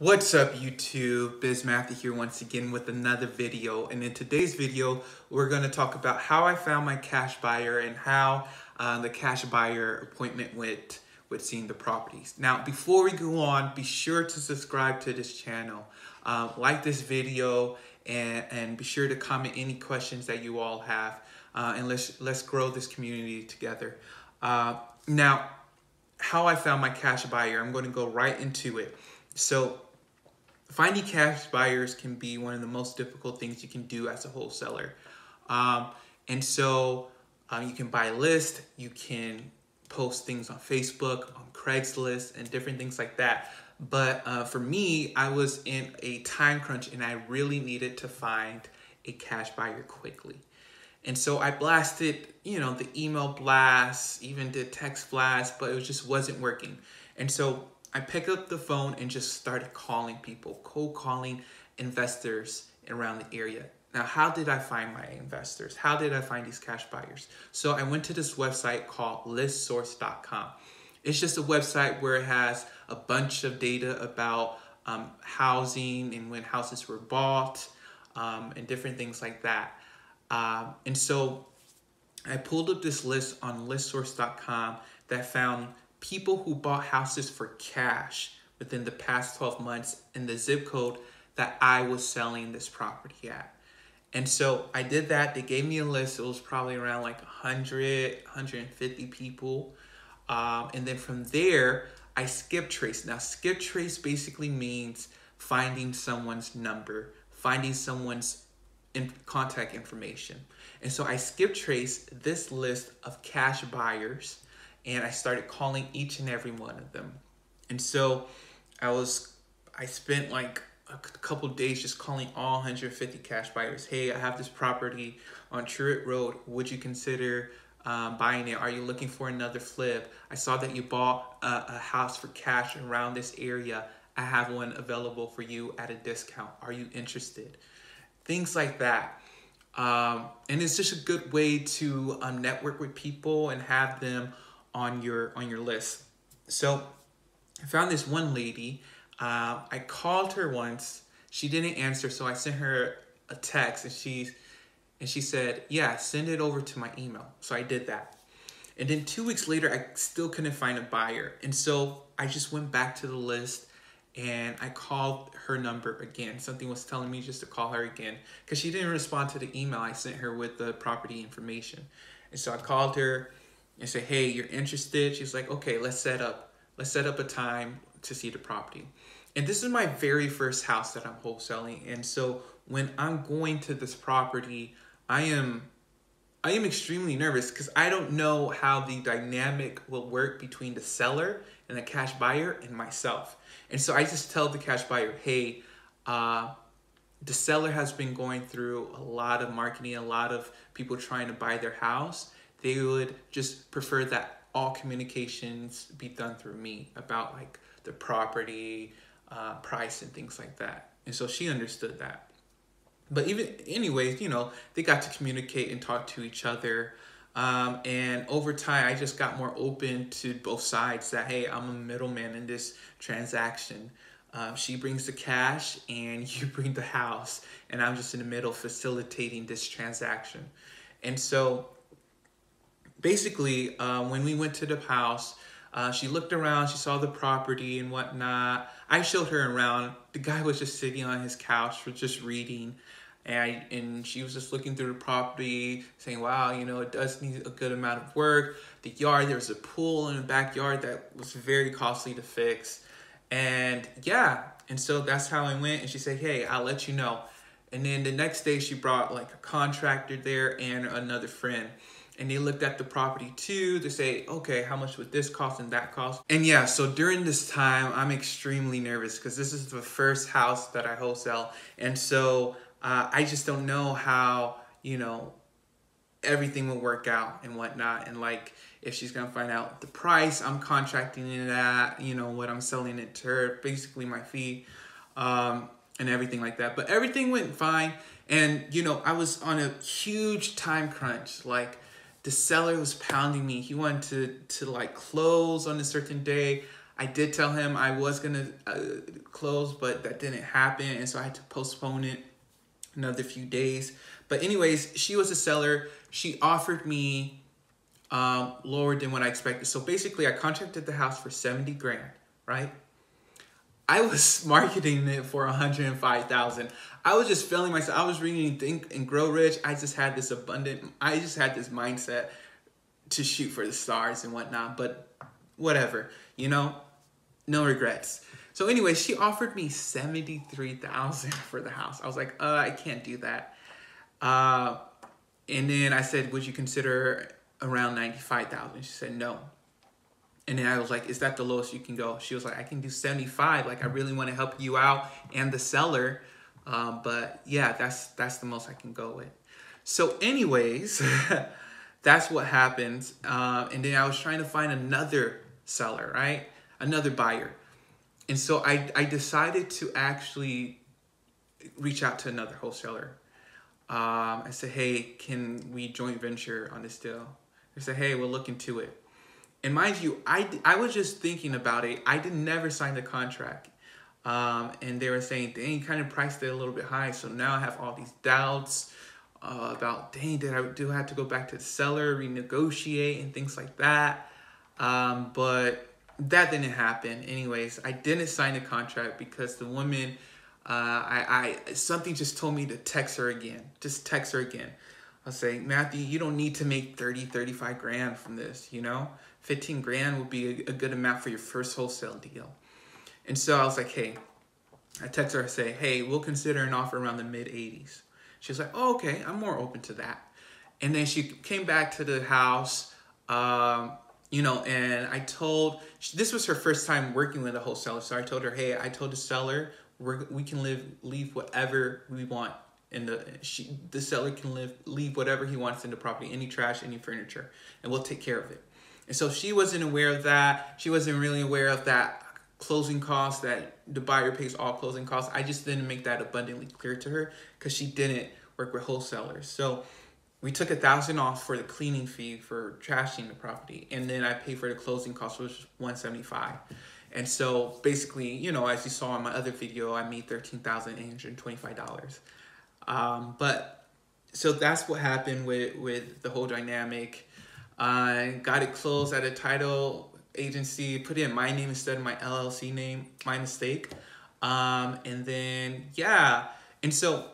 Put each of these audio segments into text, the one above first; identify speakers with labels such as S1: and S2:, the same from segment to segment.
S1: What's up YouTube? Biz Matthew here once again with another video and in today's video we're going to talk about how I found my cash buyer and how uh, the cash buyer appointment went with seeing the properties. Now before we go on be sure to subscribe to this channel, uh, like this video and, and be sure to comment any questions that you all have uh, and let's, let's grow this community together. Uh, now how I found my cash buyer I'm going to go right into it. So finding cash buyers can be one of the most difficult things you can do as a wholesaler. Um, and so um, you can buy list, you can post things on Facebook, on Craigslist, and different things like that. But uh, for me, I was in a time crunch and I really needed to find a cash buyer quickly. And so I blasted, you know, the email blasts, even did text blasts, but it just wasn't working. And so I picked up the phone and just started calling people, cold calling investors around the area. Now, how did I find my investors? How did I find these cash buyers? So I went to this website called listsource.com. It's just a website where it has a bunch of data about um, housing and when houses were bought um, and different things like that. Um, and so I pulled up this list on listsource.com that found people who bought houses for cash within the past 12 months in the zip code that I was selling this property at. And so I did that. They gave me a list. It was probably around like 100, 150 people. Um, and then from there, I skip trace. Now, skip trace basically means finding someone's number, finding someone's in contact information. And so I skip trace this list of cash buyers and I started calling each and every one of them. And so I was, I spent like a couple days just calling all 150 cash buyers. Hey, I have this property on Truett Road. Would you consider um, buying it? Are you looking for another flip? I saw that you bought a, a house for cash around this area. I have one available for you at a discount. Are you interested? Things like that. Um, and it's just a good way to um, network with people and have them on your on your list. So I found this one lady. Uh, I called her once. She didn't answer, so I sent her a text, and she and she said, "Yeah, send it over to my email." So I did that. And then two weeks later, I still couldn't find a buyer, and so I just went back to the list and I called her number again. Something was telling me just to call her again because she didn't respond to the email I sent her with the property information. And so I called her and say, hey, you're interested? She's like, okay, let's set up, let's set up a time to see the property. And this is my very first house that I'm wholesaling. And so when I'm going to this property, I am I am extremely nervous because I don't know how the dynamic will work between the seller and the cash buyer and myself. And so I just tell the cash buyer, hey, uh, the seller has been going through a lot of marketing, a lot of people trying to buy their house they would just prefer that all communications be done through me about like the property, uh, price, and things like that. And so she understood that. But even, anyways, you know, they got to communicate and talk to each other. Um, and over time, I just got more open to both sides that, hey, I'm a middleman in this transaction. Um, she brings the cash and you bring the house. And I'm just in the middle facilitating this transaction. And so basically, uh, when we went to the house, uh, she looked around, she saw the property and whatnot. I showed her around. The guy was just sitting on his couch, just reading. And, I, and she was just looking through the property, saying, wow, you know, it does need a good amount of work. The yard, there was a pool in the backyard that was very costly to fix. And yeah, and so that's how I went. And she said, hey, I'll let you know. And then the next day, she brought like a contractor there and another friend and they looked at the property too to say, okay, how much would this cost and that cost? And yeah, so during this time, I'm extremely nervous because this is the first house that I wholesale. And so uh, I just don't know how, you know, everything will work out and whatnot. And like, if she's gonna find out the price I'm contracting it at, you know, what I'm selling it to her, basically my fee, um, and everything like that. But everything went fine. And, you know, I was on a huge time crunch. Like, the seller was pounding me. He wanted to, to like close on a certain day. I did tell him I was gonna uh, close, but that didn't happen, and so I had to postpone it another few days. But anyways, she was a seller. She offered me um, lower than what I expected. So basically, I contracted the house for 70 grand, right? I was marketing it for 105,000. I was just feeling myself. I was reading Think and Grow Rich. I just had this abundant, I just had this mindset to shoot for the stars and whatnot, but whatever, you know, no regrets. So anyway, she offered me 73,000 for the house. I was like, uh, I can't do that. Uh, and then I said, would you consider around 95,000? She said, no. And then I was like, is that the lowest you can go? She was like, I can do 75. Like, I really want to help you out and the seller. Um, but yeah, that's, that's the most I can go with. So anyways, that's what happened. Uh, and then I was trying to find another seller, right? Another buyer. And so I, I decided to actually reach out to another wholesaler. Um, I said, hey, can we joint venture on this deal? They said, hey, we'll look into it. And mind you, I, I was just thinking about it. I did never sign the contract. Um, and they were saying, dang, kind of priced it a little bit high. So now I have all these doubts uh, about, dang, did I do I have to go back to the seller, renegotiate, and things like that. Um, but that didn't happen. Anyways, I didn't sign the contract because the woman, uh, I, I something just told me to text her again. Just text her again. I'll say, Matthew, you don't need to make 30, 35 grand from this, you know? 15 grand would be a, good amount for your first wholesale deal. And so I was like, hey, I text her, I say, hey, we'll consider an offer around the mid 80s. She's like, oh, okay, I'm more open to that. And then she came back to the house. Um, you know, and I told, this was her first time working with a wholesaler. So I told her, hey, I told the seller, we can live, leave whatever we want in the, she, the seller can live, leave whatever he wants in the property, any trash, any furniture, and we'll take care of it. And so she wasn't aware of that. She wasn't really aware of that closing costs that the buyer pays all closing costs. I just didn't make that abundantly clear to her because she didn't work with wholesalers. So we took a thousand off for the cleaning fee for trashing the property and then i paid for the closing cost which was 175 and so basically you know as you saw in my other video i made $13825 um, but so that's what happened with with the whole dynamic i got it closed at a title agency put in my name instead of my llc name my mistake um, and then yeah and so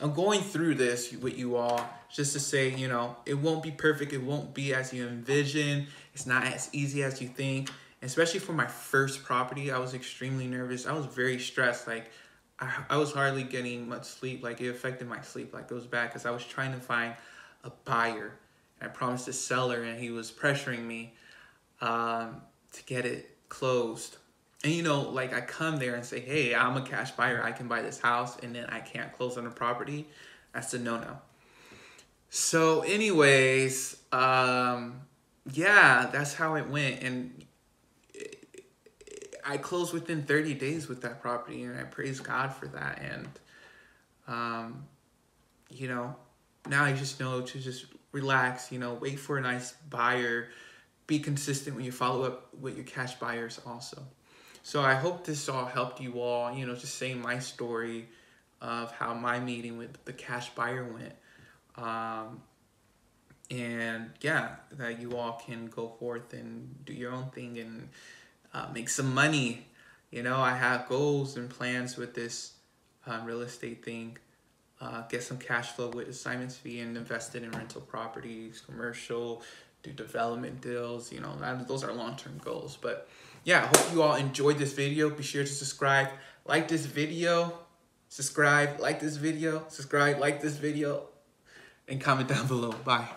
S1: I'm going through this with you all just to say, you know, it won't be perfect. It won't be as you envision. It's not as easy as you think. Especially for my first property, I was extremely nervous. I was very stressed. Like, I, I was hardly getting much sleep. Like, it affected my sleep. Like, it was bad because I was trying to find a buyer. I promised a seller, and he was pressuring me um, to get it closed. And you know, like I come there and say, hey, I'm a cash buyer. I can buy this house and then I can't close on the property. That's a no-no. So anyways, um, yeah, that's how it went. And I closed within 30 days with that property and I praise God for that. And, um, you know, now I just know to just relax, you know, wait for a nice buyer, be consistent when you follow up with your cash buyers also. So I hope this all helped you all, you know, just saying my story of how my meeting with the cash buyer went. Um, and yeah, that you all can go forth and do your own thing and uh, make some money. You know, I have goals and plans with this uh, real estate thing. Uh, get some cash flow with assignments fee and invest it in rental properties, commercial, do development deals. You know, those are long-term goals. But yeah, I hope you all enjoyed this video. Be sure to subscribe, like this video, subscribe, like this video, subscribe, like this video, and comment down below. Bye.